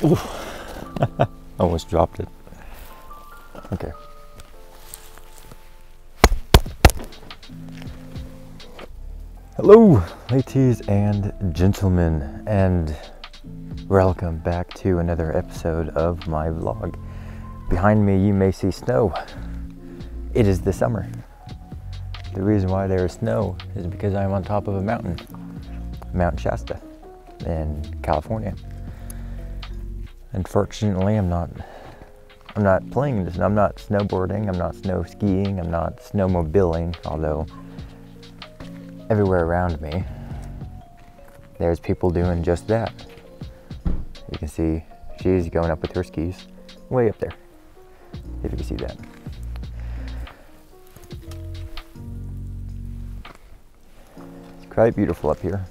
Almost dropped it. Okay. Hello, ladies and gentlemen, and welcome back to another episode of my vlog. Behind me, you may see snow. It is the summer. The reason why there is snow is because I'm on top of a mountain, Mount Shasta, in California. Unfortunately, I'm not. I'm not playing this. I'm not snowboarding. I'm not snow skiing. I'm not snowmobiling. Although everywhere around me, there's people doing just that. You can see she's going up with her skis, way up there. If you can see that. It's quite beautiful up here.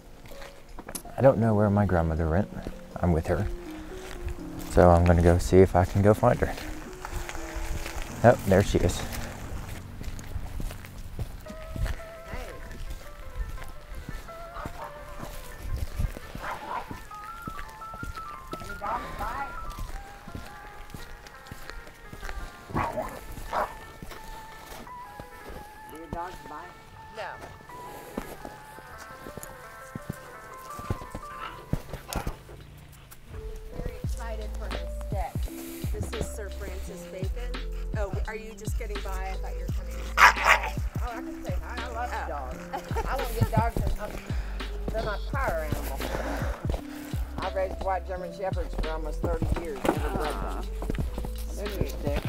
I don't know where my grandmother went. I'm with her. So I'm gonna go see if I can go find her. Oh, there she is. Francis Bacon. Oh, are you just getting by? I thought you were coming. Oh, I can say hi. I love Oh. dogs. I want to get dogs. And, um, they're my power animal. I've raised white German shepherds for almost 30 years. Never bred them. They're.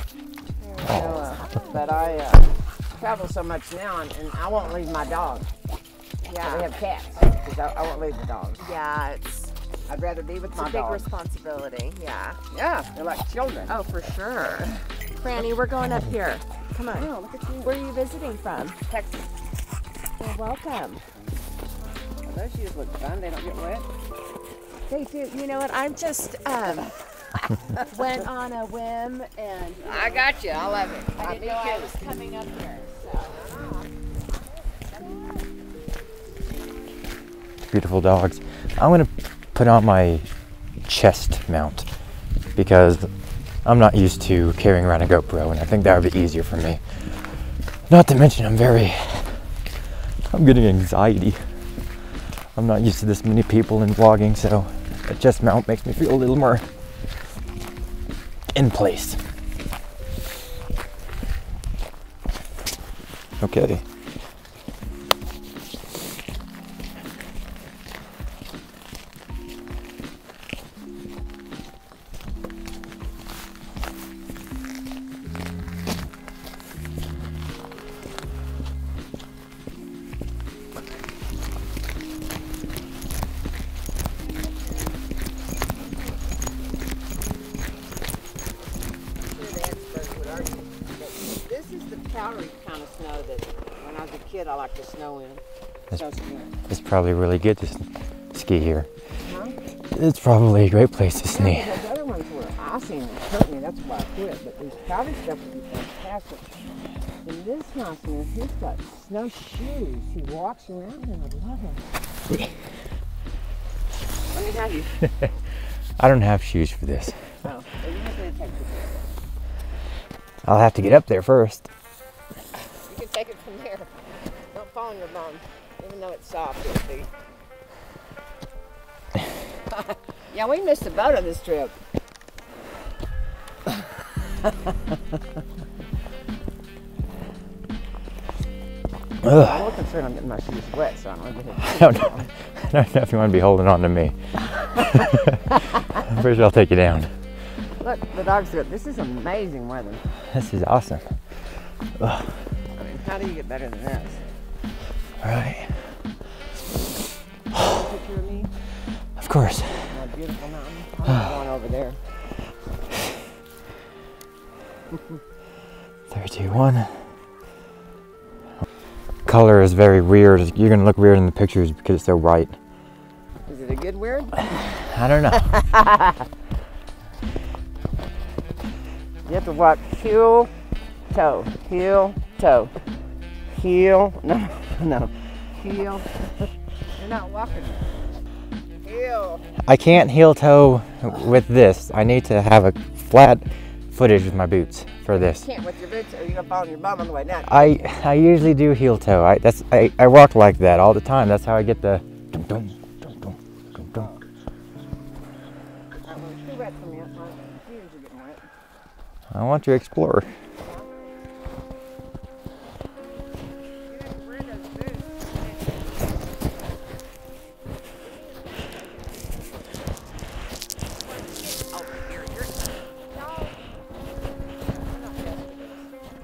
Uh, but I uh, travel so much now, and, and I won't leave my dog. So we have cats because I, I won't leave the dogs. Yeah, it's, I'd rather be with it's a big dog. responsibility. Yeah. Yeah, they're like children. Oh, for sure. Franny, we're going up here. Come on. Oh, look at you. Where are you visiting from? Texas. Well, welcome. Oh, those shoes look fun. They don't get wet. They do. You know what? I'm just um, went on a whim and I got you. I love it. I Uh, didn't me know I was coming up here. So. beautiful dogs. I'm gonna put on my chest mount because I'm not used to carrying around a GoPro, and I think that would be easier for me. Not to mention, I'm very, I'm getting anxiety. I'm not used to this many people in vlogging, so a chest mount makes me feel a little more in place. Okay. Kid I liked to snow in. Skiing. It's probably really good to ski here. Huh? It's probably a great place to ski. Because other ones were icy and hurt me. That's why I quit. But these powdery stuff would be fantastic. And this he's got snow shoes. He walks around and I love him. Let me have you. I don't have shoes for this. Oh, well, you have to take pictures. I'll have to get up there first. Don't on your bum, even though it's soft. It'll be. yeah, we missed a boat on this trip. I'm a Ugh. little concerned I'm getting my shoes wet, so I don't want to I don't know. I don't know if you want to be holding on to me. I'm pretty sure I'll take you down. Look, the dog's good. This is amazing weather. This is awesome. I mean, how do you get better than this? Right. Of Of course. my beautiful mountain. I'm not going over there. Three, two, one. Color is very weird. You're gonna look weird in the pictures because it's so bright. Is it a good weird? I don't know. You have to walk heel, toe, heel, toe, heel, no, no, heel. You're not walking. Heel. I can't heel toe with this, I need to have a flat footage with my boots for this. Can't with your boots or you're gonna fall on your bum on the way down. I I usually do heel toe. I that's I, I walk like that all the time. That's how I get the dum dum dum dum dum dum.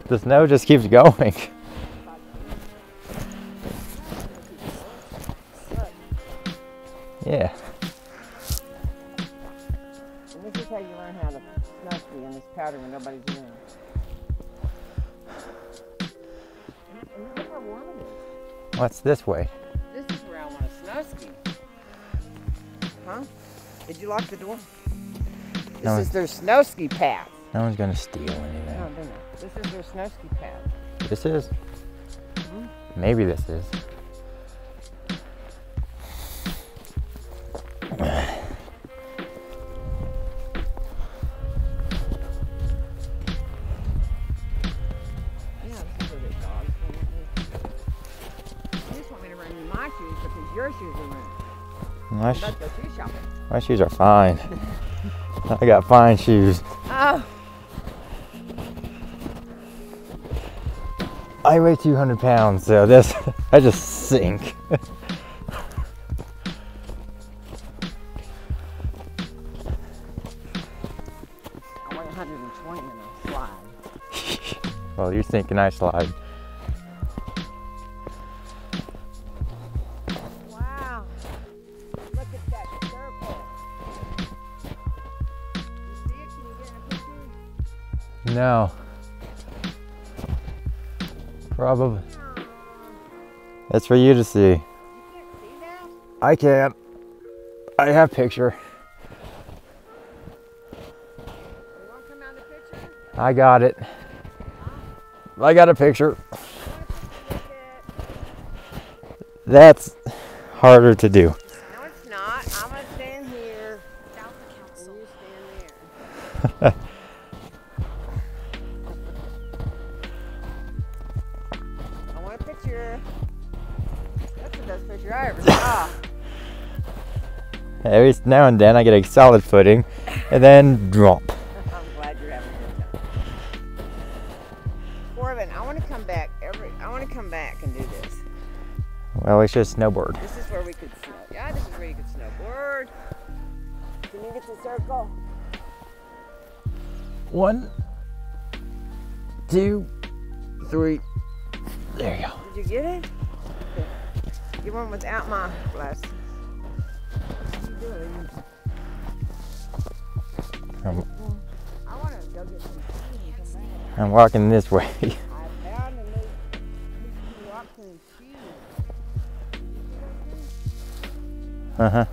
The snow just keeps going. Yeah. And this is how you learn how to snow ski in this powder when nobody's around. And and look how warm it is. What's this way? This is where I want to snow ski. Huh? Did you lock the door? This No. is their snow ski path. No one's gonna steal No, anything. Oh, they're not. This is their snow ski path. This is. Mm-hmm. Maybe this is. Yeah, this is dogs. You just want me to run in my shoes because your shoes are running. Sh- Let's go shoe shopping. my shoes are fine. I got fine shoes. Oh, I weigh 200 pounds, so this I just sink. I weigh 120 and I slide. well, you're thinking I slide. Wow. Look at that circle. You see it? Can you get a picture? No. Probably. That's for you to see. You can't see that? I can't. I have picture. You want to come out in picture? I got it. I got a picture. That's harder to do. No, it's not. I'm going to stand here Without the council. you stand there. Every now and then I get a solid footing and then drop. I'm glad you're having a good time. Corbin, I want to come back every. I want to come back and do this. Well, we should snowboard. This is where we could snow. Yeah, this is where you could snowboard. Can you get the circle? One, two, three. There you go. Did you get it? Okay. Get one without my glasses. Back. I'm walking this way. I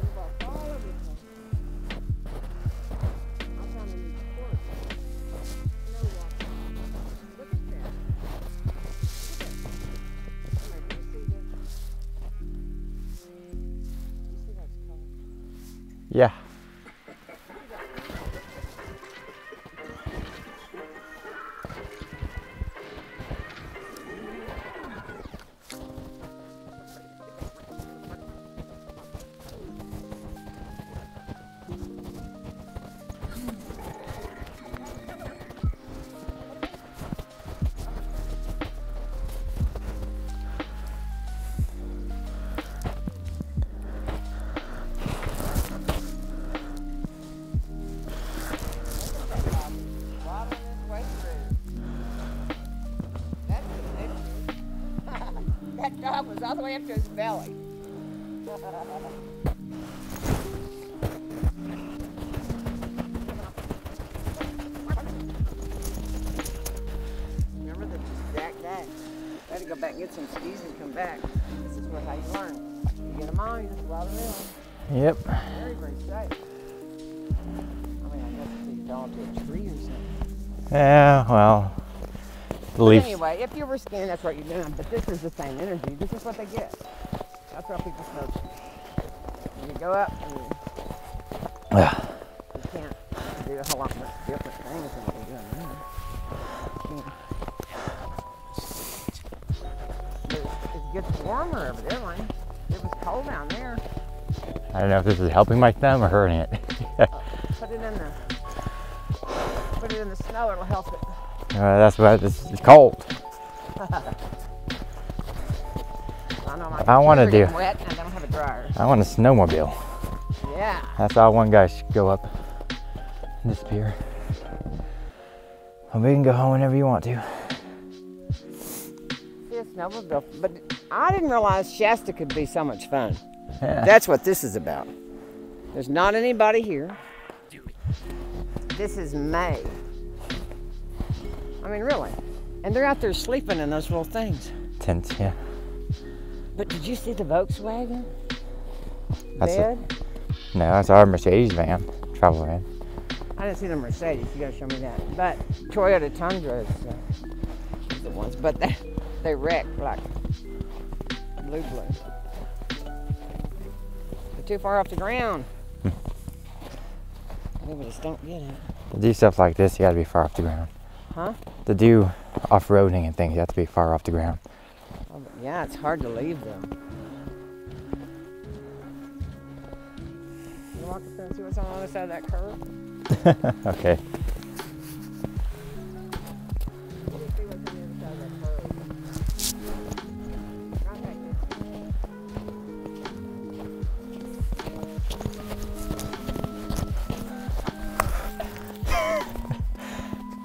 all the way up to his belly. Remember the Jack Dack? I had to go back and get some skis and come back. This is where how you learn. You get them on, you just waddle in. Yep. Very, very safe. I mean, I guess if you fell into a tree or something. Yeah. Well. The leaf. anyway, if you were skiing, that's what you're doing. But this is the same energy. This is what they get. That's how people smoke. You go up and you, Ah, you do a whole lot more different things than what we're doing now. Yeah. It gets warmer over there, Lane. It was cold down there. I don't know if this is helping my thumb or hurting it. Put it in the put it in the snow. It'll help it. Uh, that's what it's, it's cold. I I wanna do- wet and I don't have a dryer. I want a snowmobile. Yeah. That's all one guy should go up this pier. And we can go home whenever you want to. See a snowmobile, but I didn't realize Shasta could be so much fun. Yeah. That's what this is about. There's not anybody here. This is May. I mean, really. And they're out there sleeping in those little things. Tents, yeah. But did you see the Volkswagen That's a, bed? no, that's our Mercedes van, travel van. I didn't see the Mercedes. You gotta show me that. But Toyota Tundra is, uh, the ones. But they they wreck like blue blue. They're too far off the ground. Maybe just don't get it. To do stuff like this, you gotta be far off the ground. Huh? To do off-roading and things, you have to be far off the ground. Oh, yeah, it's hard to leave them. You walk up there and see what's on the other side of that curve? okay.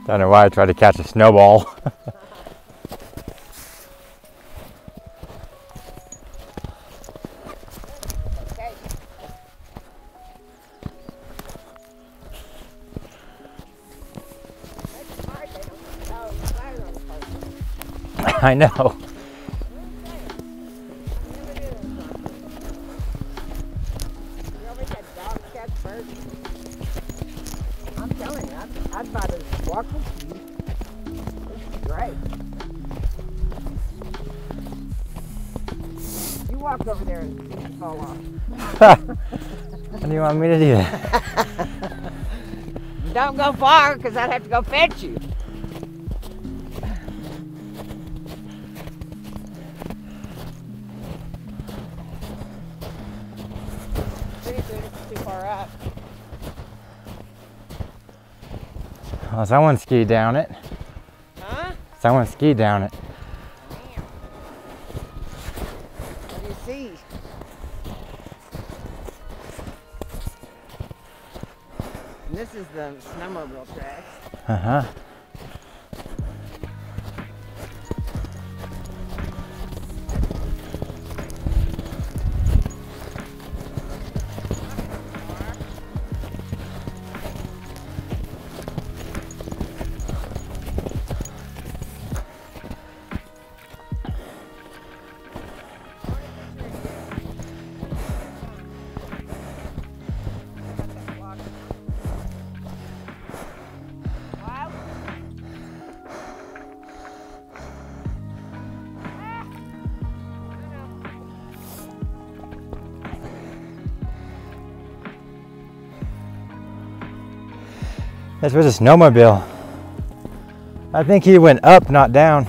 I don't know why I tried to catch a snowball. I That's want me to do? that? Don't go far, because I'd have to go fetch you. Pretty soon it's too far up. Well, someone skied down it. Huh? Someone skied down it. This is the snowmobile tracks. Uh This was a snowmobile. I think he went up, not down.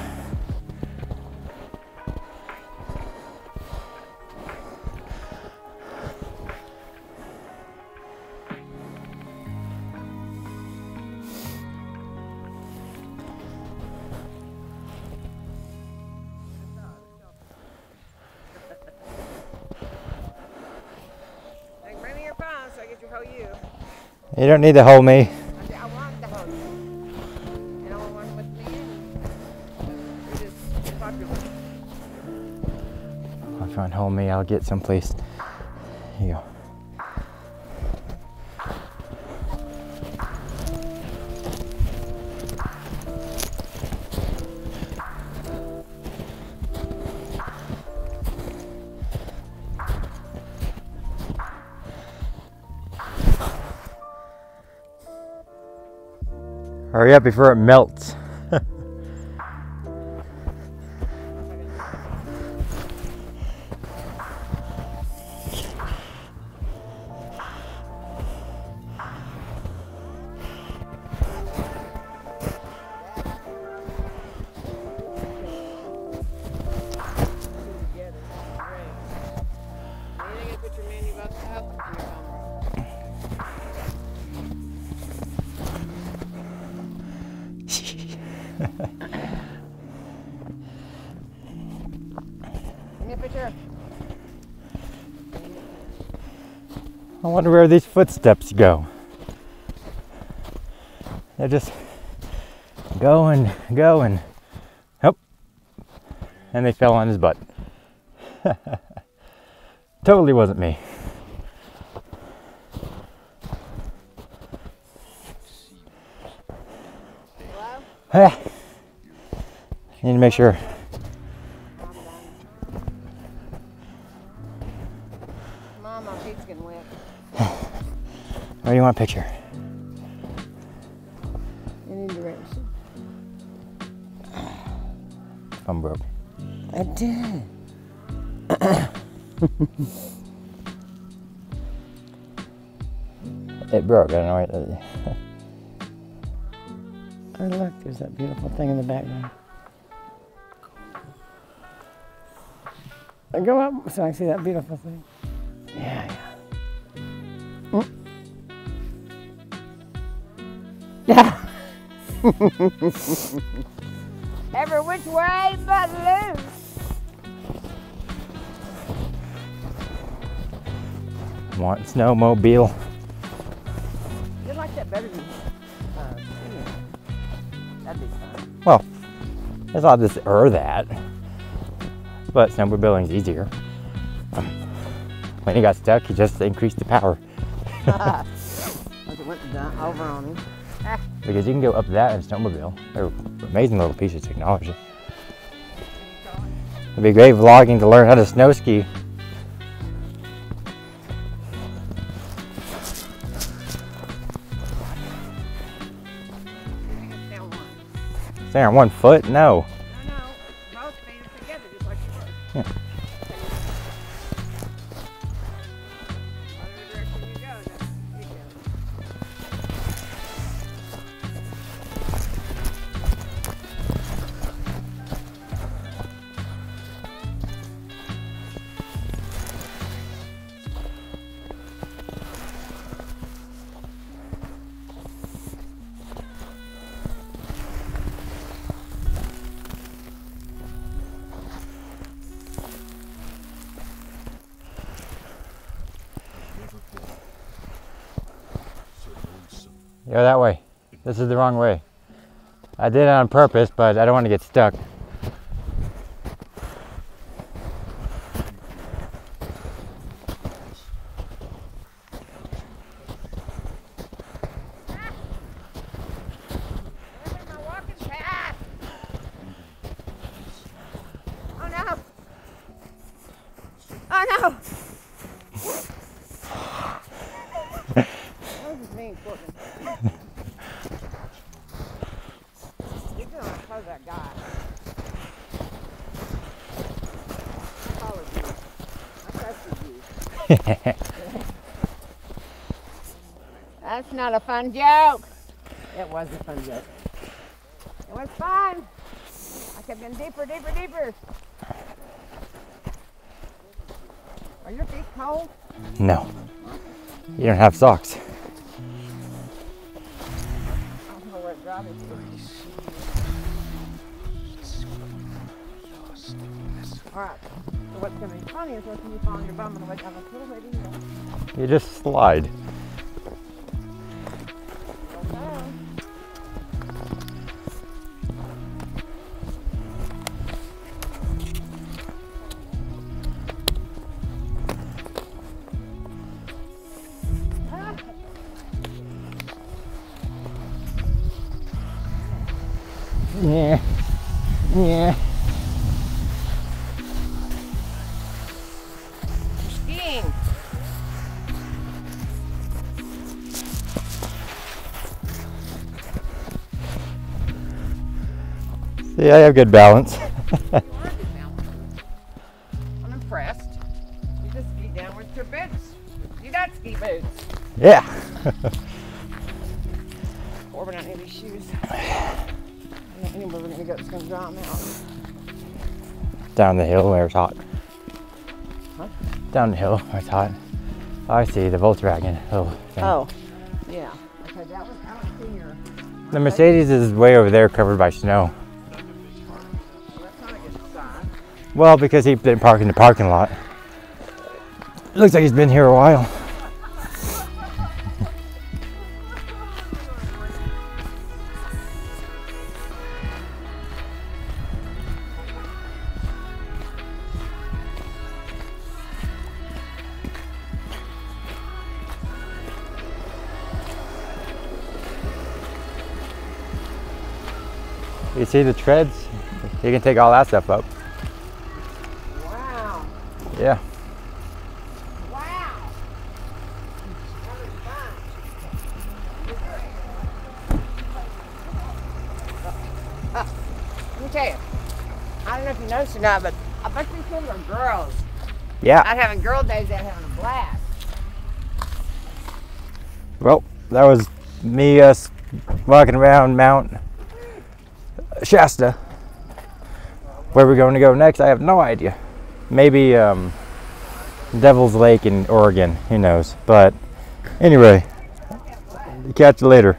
Hey, bring me your phone so I get to hold you. You don't need to hold me. I'll get someplace. Here you go. Hurry up before it melts. Me a picture. I wonder where these footsteps go. They're just going, going. Nope. And they fell on his butt. totally wasn't me. Hello? Ah. Need to make sure. You want a picture? Any direction. Phone broke. I did. It broke. I don't know. What, Oh, look, there's that beautiful thing in the background. Uh, Go up so I can see that beautiful thing. Every which way but loose. want snowmobile. You like that better than uh. That'd be fun. Well, it's not this or that, but snowmobiling's easier. Um, when he got stuck, he just increased the power Like it went down over on him. Because you can go up that in a snowmobile. They're amazing little piece of technology. It'd be great vlogging to learn how to snow ski. Stay on one foot? No. Go that way. This is the wrong way. I did it on purpose, but I don't want to get stuck. Look at my walking path. Oh no. Oh no. That was me, Courtney. You're gonna close that guy. I followed you. I trusted you. That's not a fun joke. It was a fun joke. It was fun. I kept getting deeper, deeper, deeper. Are your feet cold? No. You don't have socks. Right. So what's going to be funny is when you fall on your bum and wake up a little bit easier. You just slide. Go down. Ah. Yeah. Yeah. See, I have good balance. I'm impressed. You just ski down with your boots. You got ski boots. yeah. I need these shoes. I don't know anywhere we're gonna go that's gonna dry them out. Down the hill where it's hot. Huh? Down the hill where it's hot. I see the Volkswagen. Oh. Oh, yeah. Okay, that was, see your, The Mercedes is way over there, covered by snow. Well, because he didn't park in the parking lot. looks like he's been here a while. You see the treads? You can take all that stuff up. Yeah. wow. That was fun. Uh, Let me tell you, I don't know if you noticed or not, but I bet these kids are girls. Yeah. Out having girl days out having a blast. Well, that was me uh, s- walking around Mount Shasta. Where we're going to go next, I have no idea. Maybe um, Devil's Lake in Oregon. Who knows? But anyway, catch you later.